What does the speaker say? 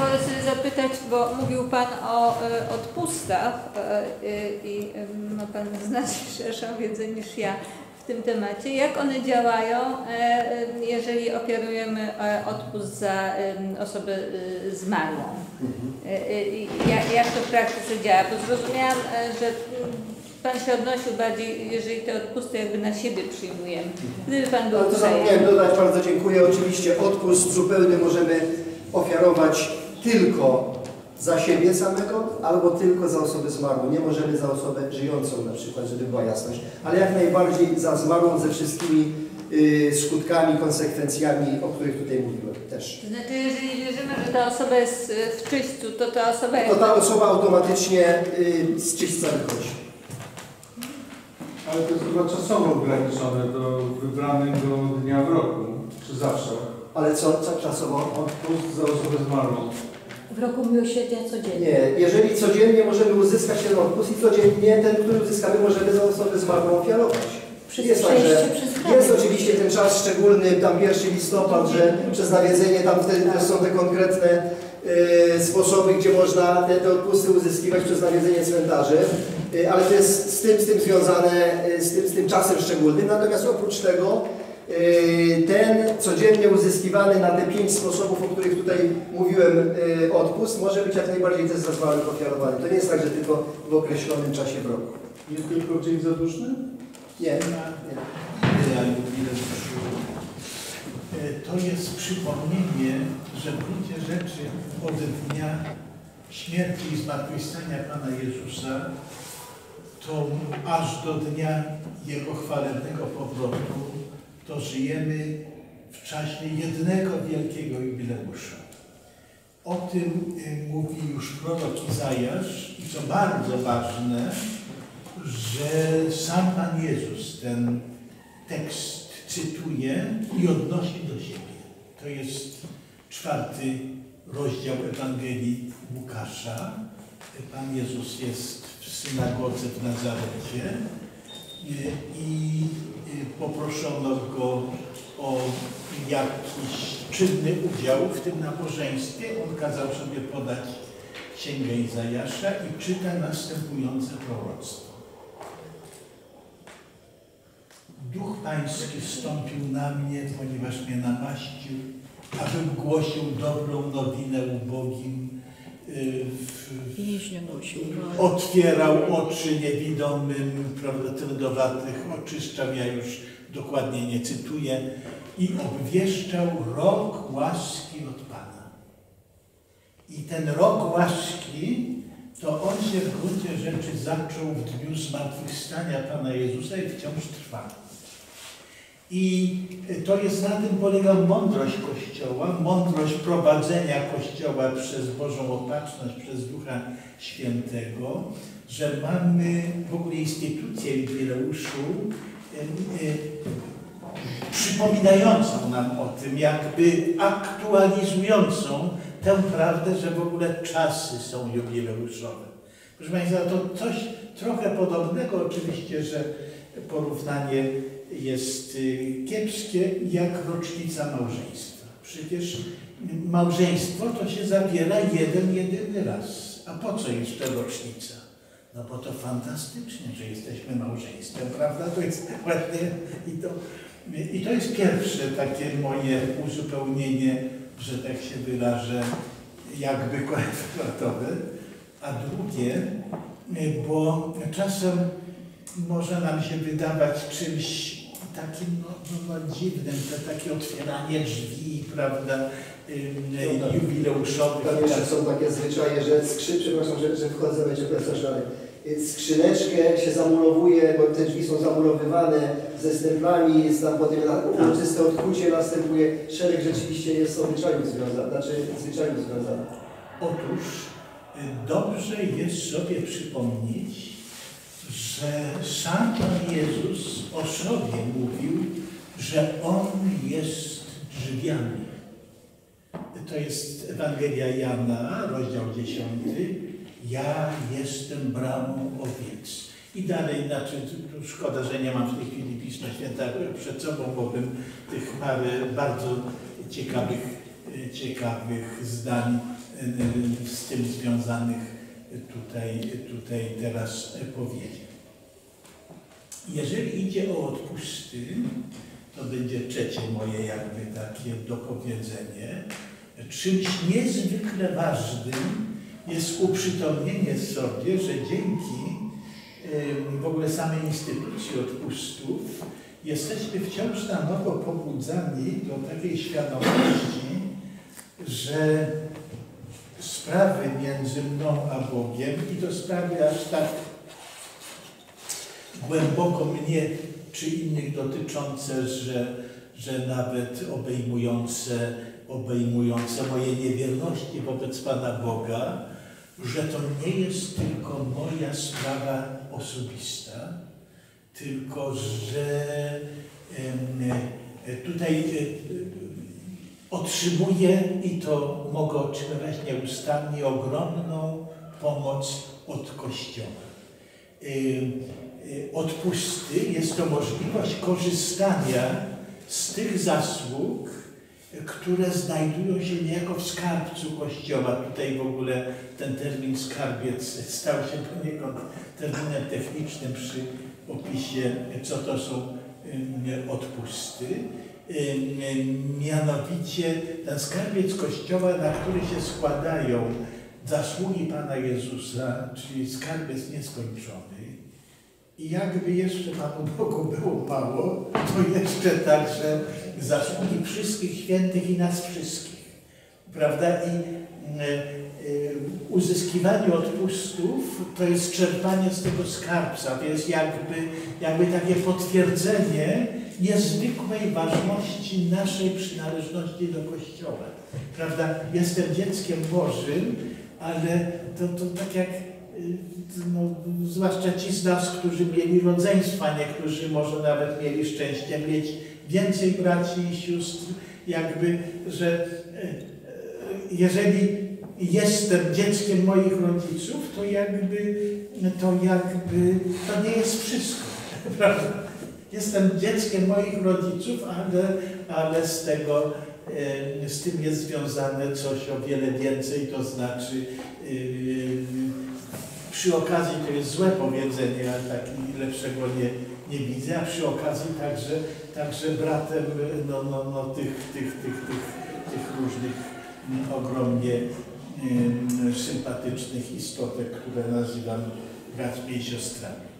pozwolę sobie zapytać, bo mówił Pan o e, odpustach e, e, i ma Pan znacznie szerszą wiedzę niż ja w tym temacie. Jak one działają, jeżeli ofiarujemy e, odpust za osobę zmarłą? Jak, jak to w praktyce działa? Bo zrozumiałam, że Pan się odnosił bardziej, jeżeli te odpusty jakby na siebie przyjmujemy. Gdyby Pan był Ale to zapomniałem dodać, bardzo dziękuję. Oczywiście odpust zupełny możemy ofiarować tylko za siebie samego albo tylko za osobę zmarłą. Nie możemy za osobę żyjącą na przykład, żeby była jasność. Ale jak najbardziej za zmarłą ze wszystkimi y, skutkami, konsekwencjami, o których tutaj mówiłem też. To znaczy, jeżeli wierzymy, że ta osoba jest e, w czyśćcu, to ta osoba To jest... ta osoba automatycznie y, z czyśćca wychodzi. Ale to jest chyba czasowo ograniczone do wybranego dnia w roku, czy zawsze. Ale co, co czasowo? Odpust za osobę zmarłą. W roku miłosierdzia codziennie. Nie, jeżeli codziennie możemy uzyskać ten odpust i codziennie ten, który uzyskamy, możemy za osobę zmarłą ofiarować. Przez Jest tak, że jest oczywiście ten czas szczególny, tam 1 listopad, że przez nawiedzenie tam wtedy też są te konkretne e, sposoby, gdzie można te, te odpusty uzyskiwać przez nawiedzenie cmentarzy, e, ale to jest z tym, z tym związane, e, z tym, z tym czasem szczególnym. Natomiast oprócz tego ten codziennie uzyskiwany na te pięć sposobów, o których tutaj mówiłem, e, odpust może być jak najbardziej też za zmarłych ofiarowany. To nie jest tak, że tylko w określonym czasie w roku. Nie tylko dzień zaduszny? Nie, nie. Zruszyło. E, To jest przypomnienie, że w gruncie rzeczy od dnia śmierci i zmartwychwstania Pana Jezusa, to aż do dnia Jego chwalebnego powrotu, to żyjemy w czasie jednego wielkiego jubileusza. O tym y, mówi już prorok Izajasz i co bardzo ważne, że sam Pan Jezus ten tekst cytuje i odnosi do siebie. To jest czwarty rozdział Ewangelii Łukasza. Pan Jezus jest w synagodze w Nazarecie i, i poproszono go jakiś czynny udział w tym nabożeństwie. On kazał sobie podać Księgę Izajasza i czyta następujące proroctwo. Duch Pański stąpił na mnie, ponieważ mnie namaścił, abym głosił dobrą nowinę ubogim, y, głosił. otwierał oczy niewidomym, prawda, trędowatych, oczyszczał, ja już dokładnie nie cytuję, i obwieszczał rok łaski od Pana. I ten rok łaski, to on się w gruncie rzeczy zaczął w dniu zmartwychwstania Pana Jezusa i wciąż trwa. I to jest na tym polega mądrość Kościoła, mądrość prowadzenia Kościoła przez Bożą Opatrzność, przez Ducha Świętego, że mamy w ogóle instytucję jubileuszu przypominającą nam o tym, jakby aktualizującą tę prawdę, że w ogóle czasy są jubileuszowe. Proszę Państwa, to coś trochę podobnego oczywiście, że porównanie jest y, kiepskie, jak rocznica małżeństwa. Przecież małżeństwo to się zawiera jeden, jedyny raz. A po co to rocznica? No bo to fantastycznie, że jesteśmy małżeństwem, prawda? To jest ładnie i to, i to jest pierwsze takie moje uzupełnienie, że tak się wyrażę, jakby kwadratowe. A drugie, bo czasem może nam się wydawać czymś takim no, no, no dziwnym, to takie otwieranie drzwi, prawda, ym, jubileuszowych. Tam jeszcze są takie zwyczaje, że skrzy, przepraszam, że, że wchodzę, będzie profesor skrzyneczkę się zamurowuje, bo te drzwi są zamurowywane ze stemplami, jest tam potem na- uroczyste odkucie, następuje szereg rzeczywiście jest obyczajów związanych, znaczy zwyczajów związanych. Otóż y, dobrze jest sobie przypomnieć, że sam Pan Jezus o sobie mówił, że On jest drzwiami. To jest Ewangelia Jana, rozdział 10. Ja jestem bramą owiec. I dalej, znaczy, szkoda, że nie mam w tej chwili Pisma Świętego przed sobą, bo bym tych parę bardzo ciekawych ciekawych zdań e, z tym związanych tutaj, tutaj teraz powiedział. Jeżeli idzie o odpusty, to będzie trzecie moje jakby takie dopowiedzenie. Czymś niezwykle ważnym jest uprzytomnienie sobie, że dzięki w ogóle samej instytucji odpustów jesteśmy wciąż na nowo pobudzani do takiej świadomości, że sprawy między mną a Bogiem i to sprawy aż tak głęboko mnie czy innych dotyczące, że, że nawet obejmujące, obejmujące moje niewierności wobec Pana Boga, że to nie jest tylko moja sprawa osobista, tylko że e, tutaj e, e, otrzymuję i to mogę otrzymywać nieustannie ogromną pomoc od Kościoła. Ym, y, Odpusty jest to możliwość korzystania z tych zasług, które znajdują się niejako w skarbcu Kościoła. Tutaj w ogóle ten termin skarbiec stał się poniekąd terminem technicznym przy opisie, co to są odpusty. Mianowicie ten skarbiec Kościoła, na który się składają zasługi Pana Jezusa, czyli skarbiec nieskończony. I jakby jeszcze Panu Bogu było mało, to jeszcze także zasługi wszystkich świętych i nas wszystkich. Prawda? I e, e, uzyskiwanie odpustów to jest czerpanie z tego skarbca, jest jakby, jakby takie potwierdzenie niezwykłej ważności naszej przynależności do Kościoła. Prawda? Jestem dzieckiem Bożym, ale to, to tak jak no, zwłaszcza ci z nas, którzy mieli rodzeństwa, niektórzy może nawet mieli szczęście mieć więcej braci i sióstr, jakby, że y, jeżeli jestem dzieckiem moich rodziców, to jakby, to jakby, to nie jest wszystko, prawda? Jestem dzieckiem moich rodziców, ale, ale z tego, e, z tym jest związane coś o wiele więcej, to znaczy yy, przy okazji, to jest złe powiedzenie, ale tak lepszego nie, nie widzę, a przy okazji także, także bratem no, no, no, tych, tych, tych, tych, tych różnych ogromnie ym, sympatycznych istotek, które nazywam braćmi i siostrami.